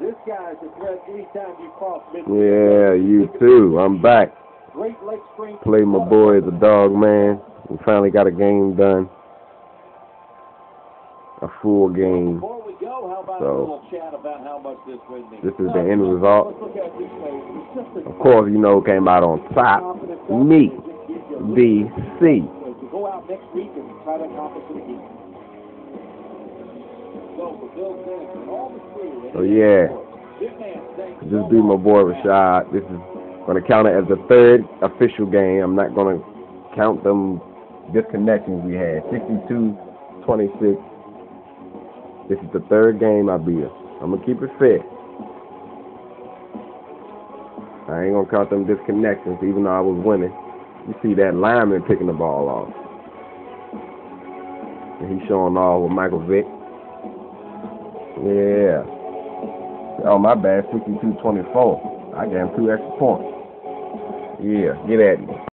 This guy's a threat anytime you cross midfield. Yeah, you too. I'm back. Great leg strength. Play my boy as a dog man. We finally got a game done. A full game. Before we go, how about So, a little chat about how much this win means? This is the end result. Let's look at it this way. It's just a Of course, you know, who came out on top. Me, that just gives you a little DC. So to go out next week and try to accomplish it again. So, yeah. Just do my boy Rashad. This is going to count it as the third official game. I'm not going to count them disconnections we had. 62, 26. This is the third game I beat. I'm going to keep it fair. I ain't to count them disconnections even though I was winning. You see that lineman picking the ball off. And he's showing off with Michael Vick. Yeah. Oh, my bad. 62-24. I got him two extra points. Yeah, get at me.